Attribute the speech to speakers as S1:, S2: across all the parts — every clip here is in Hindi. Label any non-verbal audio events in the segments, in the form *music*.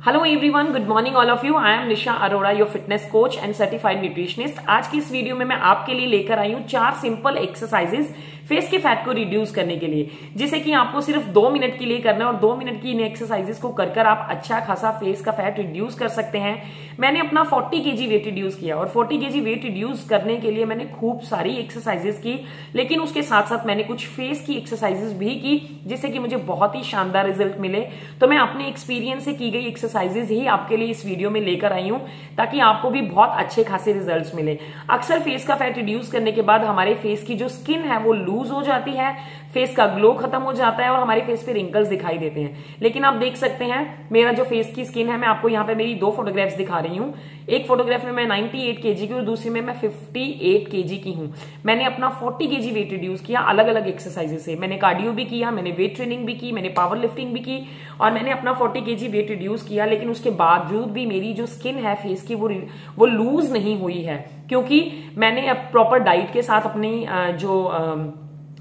S1: Hello everyone good morning all of you I am Nisha Arora your fitness coach and certified nutritionist आज की इस वीडियो में मैं आपके लिए लेकर आई हूँ चार सिंपल एक्सरसाइजेस फेस के फैट को रिड्यूस करने के लिए। जिसे कि आपको सिर्फ़ दो मिनट के लिए करना है और दो मिनट की इन एक्सरसाइजेस को कर कर आप अच्छा खासा फेस का फैट रिड्यूस कर सकते हैं। मैंने अपना 40 केजी वेट रिड्यूस किया और 40 केजी वेट रिड्यूस करने के लिए मैंने खूब सारी एक्सरसाइजेस की। लेकिन उसके साथ साथ मैंने कुछ फेस की एक्सरसाइजेस भी की, जिससे कि मुझे बहुत ही शानदार रिज़ल्ट मिले। तो मैं अपने एक्सपीरियंस से की गई एक्सरसाइजेस ही आपके लिए इस वीडियो में लेकर आई हूँ, ताकि आपको भी बहुत अच्छे खासे रिज़ल्ट मिले। अक्सर फेस का फैट रिड्यूस करने के बाद हमारे फेस की जो स्किन है वो लूज लूज हो जाती है फेस का ग्लो खत्म हो जाता है और हमारे फेस पे रिंकल्स दिखाई देते हैं। लेकिन आप देख सकते हैं, मेरा जो फेस की स्किन है, मैं आपको यहाँ पे मेरी दो फोटोग्राफ्स दिखा रही हूँ। एक फोटोग्राफ में मैं 98 केजी की और दूसरी में मैं 58 केजी की हूँ। मैंने अपना 40 केजी वेट रिड्यूस किया अलग अलग एक्सरसाइजेस से। मैंने कार्डियो भी किया, मैंने वेट ट्रेनिंग भी की, मैंने पावर लिफ्टिंग भी की और मैंने अपना 40 केजी वेट रिड्यूस किया, लेकिन उसके बावजूद भी मेरी जो स्किन है फेस की वो वो लूज नहीं हुई है। क्योंकि मैंने प्रॉपर डाइट के साथ अपनी जो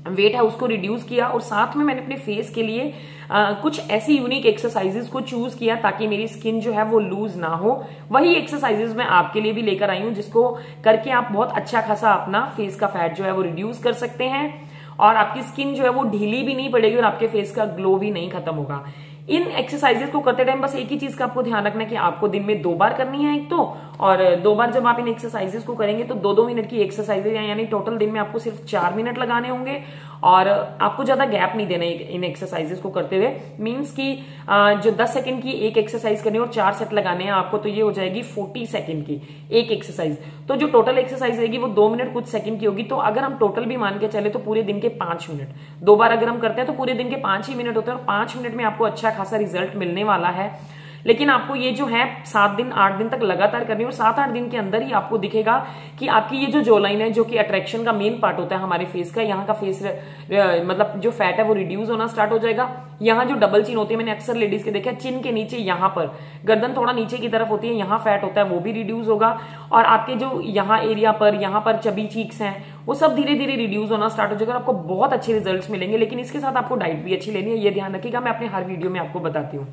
S1: वेट है उसको रिड्यूस किया और साथ में मैंने अपने फेस के लिए आ, कुछ ऐसी यूनिक एक्सरसाइजेस को चूज़ किया ताकि मेरी स्किन जो है वो लूज ना हो। वही एक्सरसाइजेस मैं आपके लिए भी लेकर आई हूँ जिसको करके आप बहुत अच्छा खासा अपना फेस का फैट जो है वो रिड्यूस कर सकते हैं और आपकी स्किन जो है वो ढीली भी नहीं पड़ेगी और आपके फेस का ग्लो भी नहीं खत्म होगा। इन एक्सरसाइजेस को करते टाइम बस एक ही चीज़ का आपको ध्यान रखना है कि आपको दिन में दो बार करनी है एक तो और दो बार जब आप इन एक्सरसाइजेस को करेंगे तो दो दो मिनट की एक्सरसाइजेज यानी टोटल दिन में आपको सिर्फ़ चार मिनट लगाने होंगे और आपको ज़्यादा गैप नहीं देना इन एक्सरसाइजेस को करते हुए। मीन्स की जो 10 सेकंड की एक एक्सरसाइज करनी है और चार सेट लगाने हैं आपको तो ये हो जाएगी 40 सेकंड की एक एक्सरसाइज तो जो टोटल एक्सरसाइज रहेगी वो दो मिनट कुछ सेकंड की होगी। तो अगर हम टोटल भी मान के चले तो पूरे दिन के पाँच मिनट। दो बार अगर हम करते हैं तो पूरे दिन के पाँच ही मिनट होते हैं और पाँच मिनट में आपको अच्छा खासा रिज़ल्ट मिलने वाला है। लेकिन आपको ये जो है, सात दिन, आठ दिन तक लगातार करनी और सात, आठ दिन के अंदर ही आपको दिखेगा कि आपकी ये जो जोलाइन है, जो कि अट्रैक्शन का मेन पार्ट होता है हमारे फेस का, यहाँ का फेस मतलब जो फैट है वो रिड्यूस होना स्टार्ट हो जाएगा। यहाँ जो डबल चिन होती है, मैंने अक्सर लेडीज़ के देखा चिन के नीचे यहाँ पर। गर्दन थोड़ा नीचे की तरफ़ होती है, यहाँ फैट होता है, वो भी रिड्यूस होगा। और आपके जो यहाँ एरिया पर, यहाँ पर चबी चीक्स हैं वो सब धीरे धीरे रिड्यूस होना स्टार्ट हो जाएगा आपको बहुत अच्छे रिज़ल्ट मिलेंगे, लेकिन इसके साथ आपको डाइट भी अच्छी लेनी है। ये ध्यान रखिएगा, मैं अपने हर वीडियो में आपको बताती हूँ।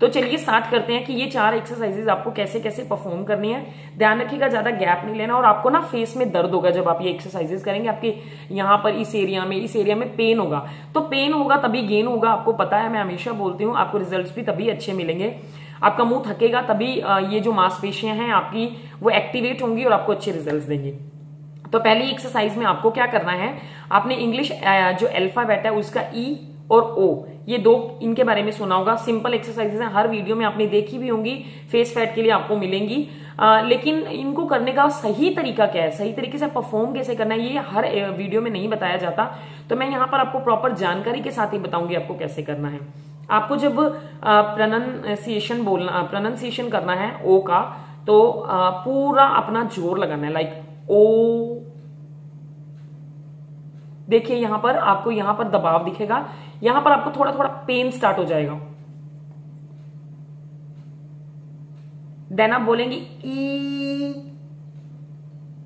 S1: तो चलिए स्टार्ट करते हैं कि ये चार एक्सरसाइजेज आपको कैसे कैसे परफॉर्म करनी है। ध्यान रखिएगा, ज़्यादा गैप नहीं लेना और आपको ना फेस में दर्द होगा जब आप ये एक्सरसाइजेज करेंगे। आपके यहाँ पर इस एरिया में, इस एरिया में पेन होगा। तो पेन होगा तभी गेन होगा, आपको पता है, मैं हमेशा बोलती हूँ, आपको रिज़ल्ट भी तभी अच्छे मिलेंगे। आपका मुँह थकेगा तभी ये जो मांसपेशियाँ हैं आपकी, वो एक्टिवेट होंगी और आपको अच्छे रिज़ल्ट देंगी। तो पहली एक्सरसाइज में आपको क्या करना है? आपने इंग्लिश जो अल्फ़ाबेट है उसका ई और ओ ये दो इनके बारे में सुना होगा। सिंपल एक्सरसाइजेस हैं हर वीडियो में आपने देखी भी होंगी फेस फैट के लिए आपको मिलेंगी। आ, लेकिन इनको करने का सही तरीका क्या है? सही तरीके से परफॉर्म कैसे करना है ये हर वीडियो में नहीं बताया जाता। तो मैं यहाँ पर आपको प्रॉपर जानकारी के साथ ही बताऊँगी आपको कैसे करना है। आपको जब प्रोनाउंसिएशन बोलना प्रोनाउंसिएशन करना है ओ का तो आ, पूरा अपना ज़ोर लगाना है लाइक ओ देखिए, यहाँ पर आपको, यहाँ पर दबाव दिखेगा। यहाँ पर आपको थोड़ा थोड़ा पेन स्टार्ट हो जाएगा। देन आप बोलेंगे, ई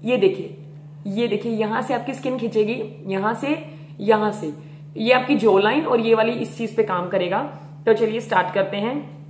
S1: ये देखिए ये देखिए, यहाँ से आपकी स्किन खींचेगी, यहाँ से यहाँ से। ये आपकी जो लाइन और ये वाली इस चीज़ पे काम करेगा। तो चलिए स्टार्ट करते हैं।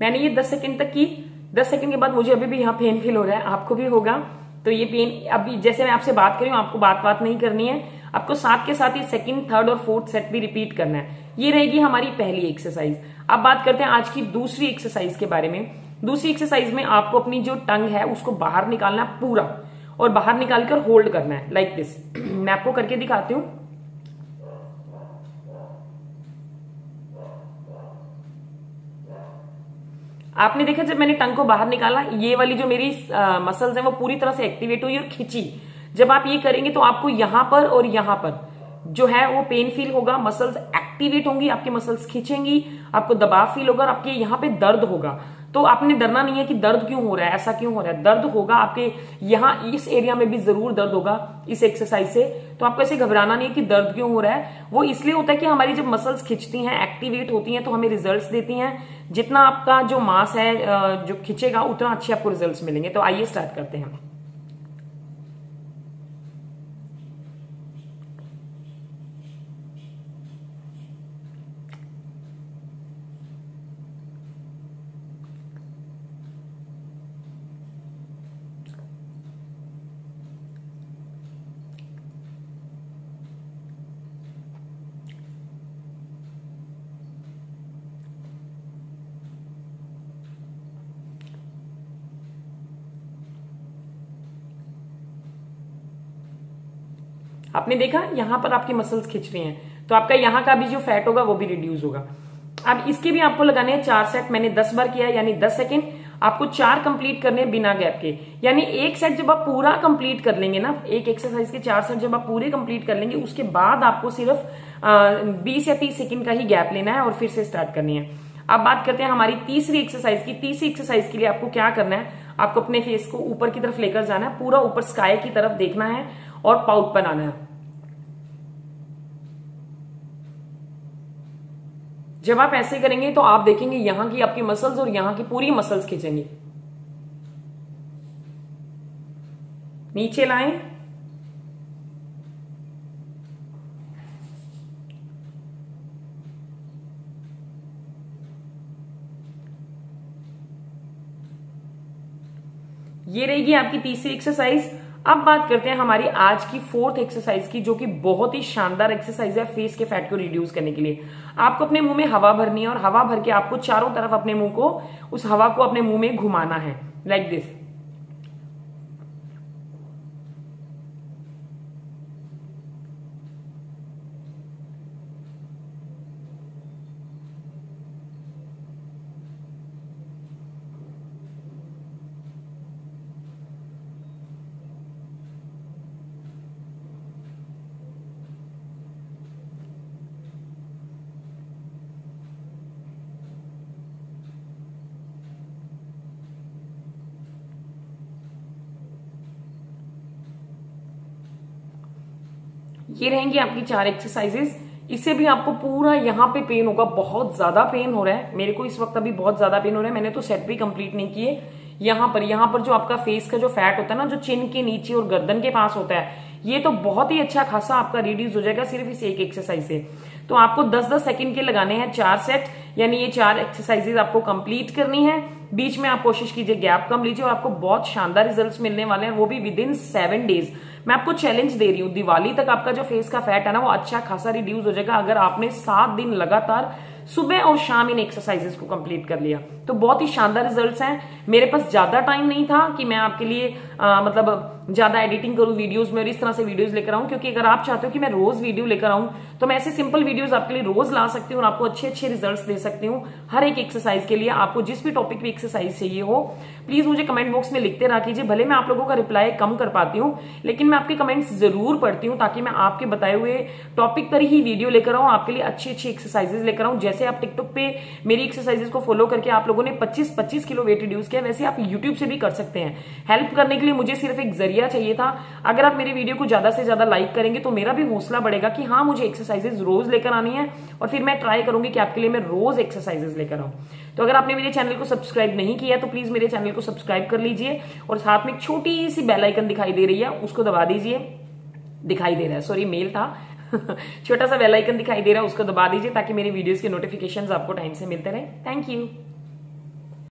S1: मैंने ये दस सेकंड तक की। दस सेकंड के बाद मुझे अभी भी यहाँ पेन फील हो रहा है। आपको भी होगा। तो ये पेन अभी जैसे मैं आपसे बात करी हूँ, आपको बात बात नहीं करनी है। आपको साथ के साथ ही सेकंड थर्ड और फोर्थ सेट भी रिपीट करना है। ये रहेगी हमारी पहली एक्सरसाइज अब बात करते हैं आज की दूसरी एक्सरसाइज के बारे में। दूसरी एक्सरसाइज में आपको अपनी जो टंग है, उसको बाहर निकालना पूरा। और बाहर निकालकर होल्ड करना है लाइक like दिस *clears throat* मैं आपको करके दिखाती हूँ। आपने देखा जब मैंने टंग को बाहर निकाला, ये वाली जो मेरी मसल्स है, वो पूरी तरह से एक्टिवेट हुई और खिंची। जब आप ये करेंगे तो आपको यहाँ पर और यहाँ पर जो है वो पेन फील होगा मसल्स एक्टिवेट होंगी, आपके मसल्स खींचेंगी, आपको दबाव फील होगा और आपके यहाँ पे दर्द होगा। तो आपने डरना नहीं है कि दर्द क्यों हो रहा है, ऐसा क्यों हो रहा है? दर्द होगा आपके यहाँ, इस एरिया में भी ज़रूर दर्द होगा, इस एक्सरसाइज से। तो आपको ऐसे घबराना नहीं है कि दर्द क्यों हो रहा है। वो इसलिए होता है कि हमारी जब मसल्स खिंचती हैं एक्टिवेट होती हैं तो हमें रिजल्ट्स देती हैं। जितना आपका जो मास है जो खिंचेगा, उतना अच्छे आपको रिज़ल्ट मिलेंगे। तो आइए स्टार्ट करते हैं। आपने देखा, यहाँ पर आपकी मसल्स खिंच रही हैं। तो आपका यहाँ का भी जो फैट होगा, वो भी रिड्यूस होगा। अब इसके भी आपको लगाने हैं चार सेट मैंने दस बार किया, यानी दस सेकेंड आपको चार कंप्लीट करने बिना गैप के। यानी एक सेट जब आप पूरा कंप्लीट कर लेंगे ना, एक एक्सरसाइज के चार सेट जब आप पूरे कंप्लीट कर लेंगे, उसके बाद आपको सिर्फ़ बीस या तीस सेकेंड का ही गैप लेना है और फिर से स्टार्ट करनी है। अब बात करते हैं हमारी तीसरी एक्सरसाइज की। तीसरी एक्सरसाइज के लिए आपको क्या करना है? आपको अपने फेस को ऊपर की तरफ़ लेकर जाना है, पूरा ऊपर स्काई की तरफ़ देखना है। और पाउट बनाना है। जब आप ऐसे करेंगे तो आप देखेंगे यहाँ की आपकी मसल्स और यहाँ की पूरी मसल्स खींचेंगे। नीचे लाएँ। ये रहेगी आपकी तीसरी एक्सरसाइज अब बात करते हैं हमारी आज की फोर्थ एक्सरसाइज की, जो कि बहुत ही शानदार एक्सरसाइज है फेस के फैट को रिड्यूस करने के लिए। आपको अपने मुँह में हवा भरनी है और हवा भर के आपको चारों तरफ़ अपने मुँह को, उस हवा को अपने मुँह में घुमाना है। लाइक like दिस ये रहेंगी आपकी चार एक्सरसाइजेस इससे भी आपको पूरा यहाँ पे पेन होगा। बहुत ज़्यादा पेन हो रहा है। मेरे को इस वक्त अभी बहुत ज़्यादा पेन हो रहा है। मैंने तो सेट भी कंप्लीट नहीं किए। यहाँ पर यहाँ पर जो आपका फेस का जो फैट होता है ना, जो चिन के नीचे और गर्दन के पास होता है, ये तो बहुत ही अच्छा खासा आपका रिड्यूस हो जाएगा सिर्फ़ इस एक एक्सरसाइज से। तो आपको 10-10 सेकंड के लगाने हैं, चार सेट यानी ये चार एक्सरसाइजेज आपको कंप्लीट करनी है। बीच में आप कोशिश कीजिए गैप कम लीजिए और आपको बहुत शानदार रिजल्ट्स मिलने वाले हैं। वो भी विद इन सेवन डेज़ मैं आपको चैलेंज दे रही हूँ, दिवाली तक आपका जो फेस का फैट है ना, वो अच्छा खासा रिड्यूस हो जाएगा। अगर आपने सात दिन लगातार सुबह और शाम इन एक्सरसाइजेस को कंप्लीट कर लिया तो बहुत ही शानदार रिजल्ट्स हैं। मेरे पास ज़्यादा टाइम नहीं था कि मैं आपके लिए आ, मतलब ज़्यादा एडिटिंग करूँ वीडियोस में और इस तरह से वीडियोस लेकर आऊँ क्योंकि अगर आप चाहते हो कि मैं रोज वीडियो लेकर आऊँ तो मैं ऐसे सिंपल वीडियोस आपके लिए रोज ला सकती हूँ और आपको अच्छे अच्छे रिज़ल्ट दे सकती हूँ हर एक एक्सरसाइज के लिए। आपको जिस भी टॉपिक पे एक्सरसाइज चाहिए हो प्लीज़ मुझे कमेंट बॉक्स में लिखते रहा कीजिए भले मैं आप लोगों का रिप्लाई कम कर पाती हूँ लेकिन मैं आपके कमेंट्स ज़रूर पढ़ती हूँ ताकि मैं आपके बताए हुए टॉपिक पर ही वीडियो लेकर आऊँ आपके लिए अच्छी अच्छी एक्सरसाइजेस लेकर आऊँ। जैसे आप टिकटॉक पे मेरी एक्सरसाइजेस को फॉलो करके आप लोगों ने 25 25 किलो वेट रिड्यूस किया वैसे आप यूट्यूब से भी कर सकते हैं। हेल्प करने के लिए मुझे सिर्फ़ एक ज़रिया चाहिए था। अगर आप मेरे वीडियो को ज़्यादा से ज़्यादा लाइक करेंगे तो मेरा भी हौसला बढ़ेगा कि हाँ मुझे एक्सरसाइजेज रोज लेकर आनी है और फिर मैं ट्राई करूँगी कि आपके लिए मैं रोज एक्सरसाइजेज लेकर आऊँ। तो अगर आपने मेरे चैनल को सब्सक्राइब नहीं किया तो प्लीज़ मेरे चैनल को सब्सक्राइब कर लीजिए और साथ में एक छोटी सी बेल आइकन दिखाई दे रही है, उसको दबा दीजिए। दिखाई दे रहा है सॉरी मेल था। छोटा सा बेल आइकन दिखाई दे रहा है, उसको दबा दीजिए ताकि मेरी वीडियोस के नोटिफिकेशंस आपको टाइम से मिलते रहे। Thank you